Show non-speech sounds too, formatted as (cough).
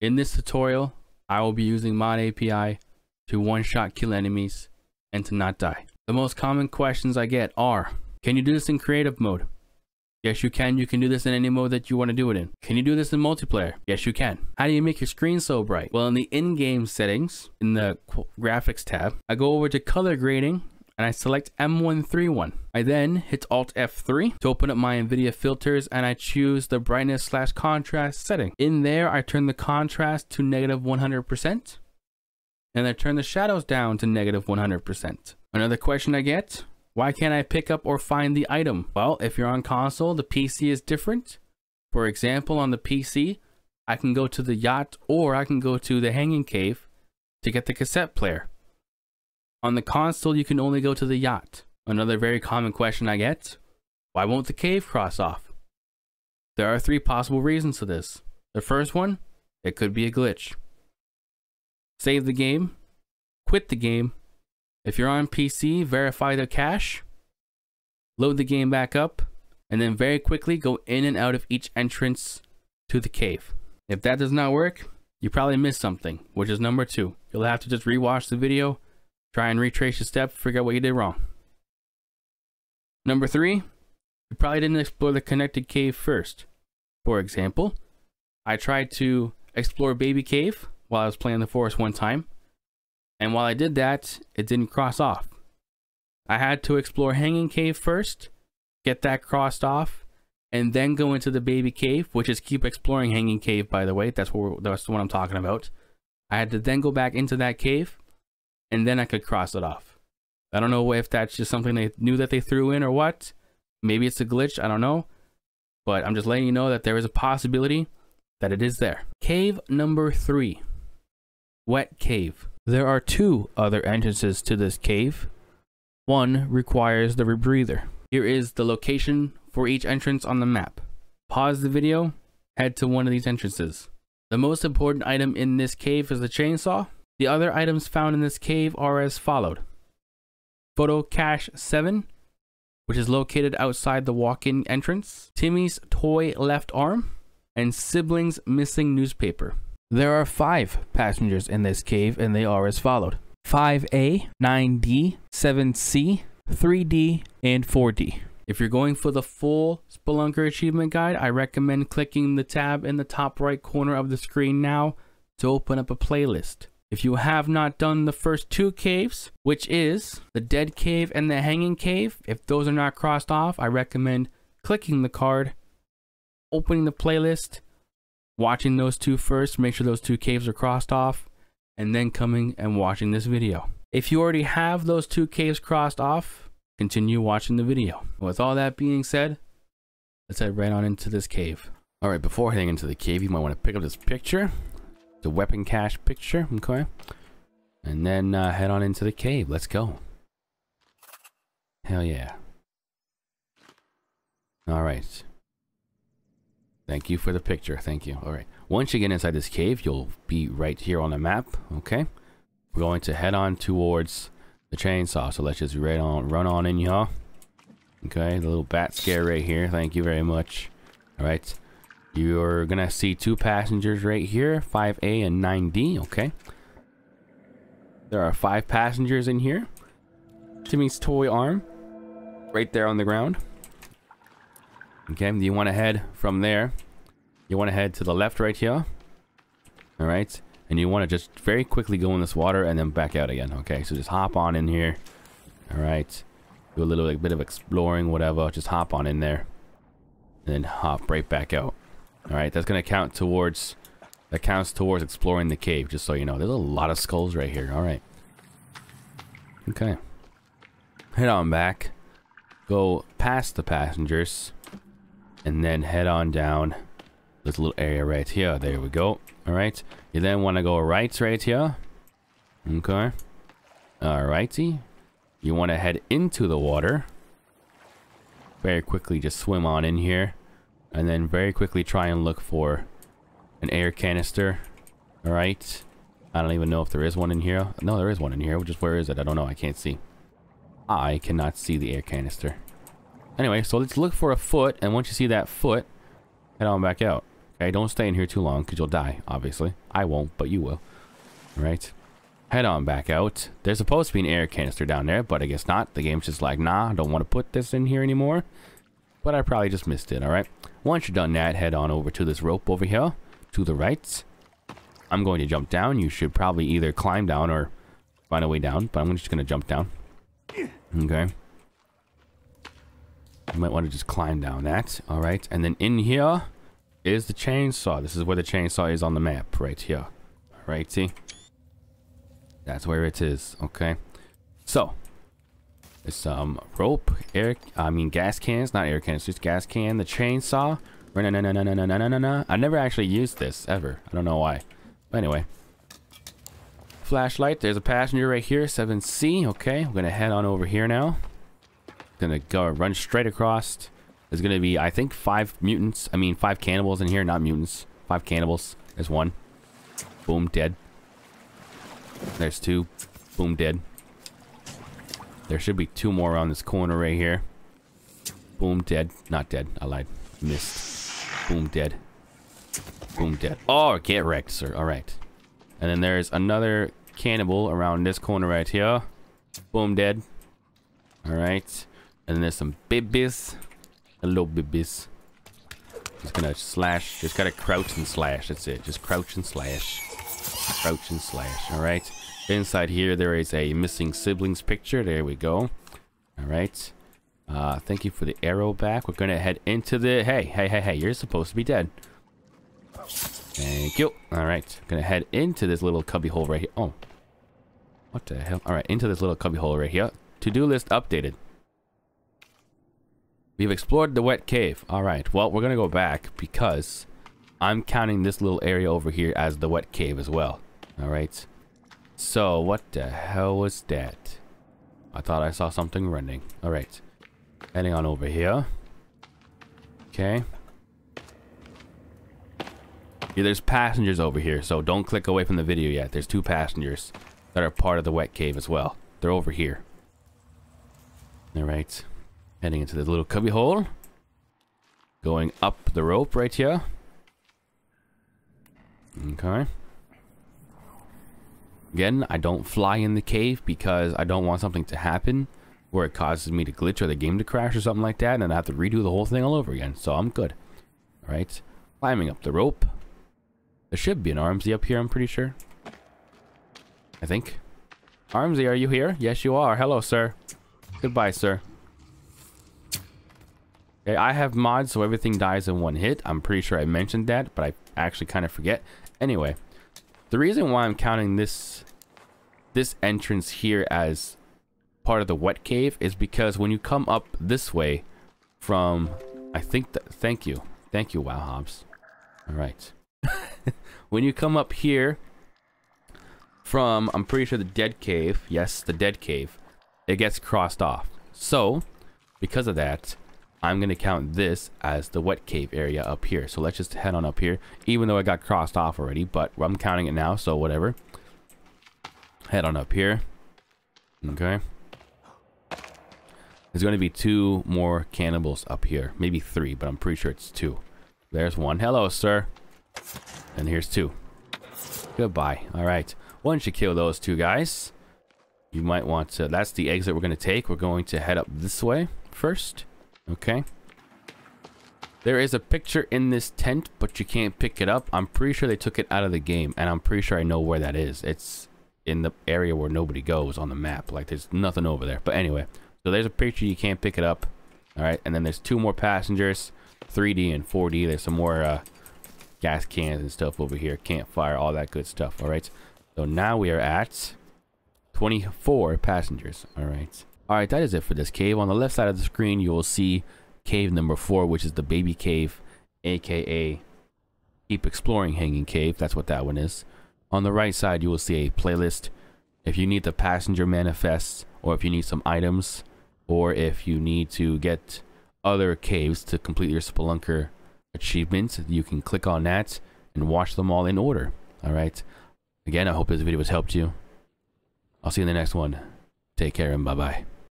In this tutorial, I will be using Mod API to one-shot kill enemies and to not die. The most common questions I get are, can you do this in creative mode? Yes, you can. You can do this in any mode that you want to do it in. Can you do this in multiplayer? Yes, you can. How do you make your screen so bright? Well, in the in-game settings, in the graphics tab, I go over to color grading and I select M131. I then hit Alt F3 to open up my NVIDIA filters and I choose the brightness slash contrast setting. In there, I turn the contrast to negative 100% and I turn the shadows down to negative 100%. Another question I get, why can't I pick up or find the item? Well, if you're on console, the PC is different. For example, on the PC, I can go to the yacht or I can go to the hanging cave to get the cassette player. On the console, you can only go to the yacht. Another very common question I get, why won't the cave cross off? There are three possible reasons for this. The first one, it could be a glitch. Save the game, quit the game. If you're on PC, verify the cache, load the game back up, and then very quickly go in and out of each entrance to the cave. If that does not work, you probably missed something, which is number two. You'll have to just rewatch the video Try and retrace your steps, figure out what you did wrong. Number three, you probably didn't explore the connected cave first. For example, I tried to explore Baby Cave while I was playing the forest one time, and while I did that, it didn't cross off. I had to explore Hanging Cave first, get that crossed off, and then go into the Baby Cave, which is keep exploring Hanging Cave, by the way. That's what that's what I'm talking about. I had to then go back into that cave, and then I could cross it off. I don't know if that's just something they knew that they threw in or what. Maybe it's a glitch, I don't know. But I'm just letting you know that there is a possibility that it is there. Cave number three, Wet Cave. There are two other entrances to this cave. One requires the rebreather. Here is the location for each entrance on the map. Pause the video, head to one of these entrances. The most important item in this cave is the chainsaw. The other items found in this cave are as followed. Photo Cache 7, which is located outside the walk-in entrance. Timmy's toy left arm, and siblings missing newspaper. There are five passengers in this cave and they are as followed. 5A, 9D, 7C, 3D, and 4D. If you're going for the full Spelunker achievement guide, I recommend clicking the tab in the top right corner of the screen now to open up a playlist. If you have not done the first two caves, which is the dead cave and the hanging cave, if those are not crossed off, I recommend clicking the card, opening the playlist, watching those two first, make sure those two caves are crossed off, and then coming and watching this video. If you already have those two caves crossed off, continue watching the video. With all that being said, let's head right on into this cave. All right, before heading into the cave, you might want to pick up this picture the weapon cache picture, okay? And then uh, head on into the cave. Let's go. Hell yeah. All right. Thank you for the picture. Thank you. All right. Once you get inside this cave, you'll be right here on the map. Okay. We're going to head on towards the chainsaw. So let's just right on, run on in, y'all. Okay. The little bat scare right here. Thank you very much. All right. You're gonna see two passengers right here, 5A and 9D, okay. There are five passengers in here. Timmy's toy arm, right there on the ground. Okay, you want to head from there. You want to head to the left right here. All right, and you want to just very quickly go in this water and then back out again. Okay, so just hop on in here. All right, do a little like, bit of exploring, whatever. Just hop on in there, and then hop right back out. All right, that's to count towards, that counts towards exploring the cave, just so you know. There's a lot of skulls right here. All right. Okay. Head on back. Go past the passengers. And then head on down this little area right here. There we go. All right. You then want to go right right here. Okay. All righty. You want to head into the water. Very quickly just swim on in here and then very quickly try and look for an air canister. All right. I don't even know if there is one in here. No, there is one in here. Which just where is it? I don't know. I can't see. I cannot see the air canister. Anyway, so let's look for a foot, and once you see that foot, head on back out. Okay, don't stay in here too long because you'll die, obviously. I won't, but you will. All right. Head on back out. There's supposed to be an air canister down there, but I guess not. The game's just like, nah, I don't want to put this in here anymore. But I probably just missed it, all right? Once you're done that, head on over to this rope over here to the right. I'm going to jump down. You should probably either climb down or find a way down, but I'm just going to jump down. Okay. You might want to just climb down that. All right. And then in here is the chainsaw. This is where the chainsaw is on the map right here. All right. See? That's where it is. Okay. So, some rope, air, I mean gas cans, not air cans, just gas can, the chainsaw. I never actually used this ever. I don't know why. But anyway. Flashlight, there's a passenger right here, 7C. Okay, we're gonna head on over here now. Gonna go run straight across. There's gonna be, I think, five mutants. I mean, five cannibals in here, not mutants. Five cannibals. There's one. Boom, dead. There's two. Boom, dead. There should be two more around this corner right here. Boom, dead. Not dead. I lied. Missed. Boom, dead. Boom, dead. Oh, get wrecked, sir. All right. And then there's another cannibal around this corner right here. Boom, dead. All right. And then there's some bibbies. Hello, bibbies. Just gonna slash. Just gotta crouch and slash. That's it. Just crouch and slash. Crouch and slash. All right. Inside here, there is a missing siblings picture. There we go. All right. Uh, thank you for the arrow back. We're gonna head into the. Hey, hey, hey, hey! You're supposed to be dead. Thank you. All right. Gonna head into this little cubby hole right here. Oh. What the hell? All right. Into this little cubby hole right here. To-do list updated. We've explored the wet cave. All right. Well, we're going to go back because I'm counting this little area over here as the wet cave as well. All right. So what the hell was that? I thought I saw something running. All right. Heading on over here. Okay. Yeah, there's passengers over here, so don't click away from the video yet. There's two passengers that are part of the wet cave as well. They're over here. All right. Heading into the little cubby hole. Going up the rope right here. Okay. Again, I don't fly in the cave because I don't want something to happen where it causes me to glitch or the game to crash or something like that and I have to redo the whole thing all over again. So I'm good. All right. Climbing up the rope. There should be an Armsy up here, I'm pretty sure. I think. Armsy, are you here? Yes, you are. Hello, sir. Goodbye, sir. Okay, I have mods so everything dies in one hit. I'm pretty sure I mentioned that, but I actually kind of forget. Anyway, the reason why I'm counting this this entrance here as part of the wet cave is because when you come up this way from I think that thank you. Thank you, Wow Hobbs. All right. (laughs) when you come up here from I'm pretty sure the dead cave, yes, the dead cave, it gets crossed off. So, because of that, I'm going to count this as the wet cave area up here. So let's just head on up here, even though I got crossed off already, but I'm counting it now, so whatever. Head on up here. Okay. There's going to be two more cannibals up here. Maybe three, but I'm pretty sure it's two. There's one. Hello, sir. And here's two. Goodbye. All right. Once you kill those two guys, you might want to... That's the exit we're going to take. We're going to head up this way first. Okay. There is a picture in this tent, but you can't pick it up. I'm pretty sure they took it out of the game, and I'm pretty sure I know where that is. It's in the area where nobody goes on the map. Like, there's nothing over there. But anyway, so there's a picture. You can't pick it up. All right, and then there's two more passengers, 3D and 4D. There's some more uh, gas cans and stuff over here. Campfire, all that good stuff. All right, so now we are at 24 passengers. All right. Alright, that is it for this cave. On the left side of the screen, you will see cave number 4, which is the baby cave, aka Keep Exploring Hanging Cave. That's what that one is. On the right side, you will see a playlist. If you need the passenger manifests, or if you need some items, or if you need to get other caves to complete your Spelunker achievements, you can click on that and watch them all in order. Alright. Again, I hope this video has helped you. I'll see you in the next one. Take care and bye-bye.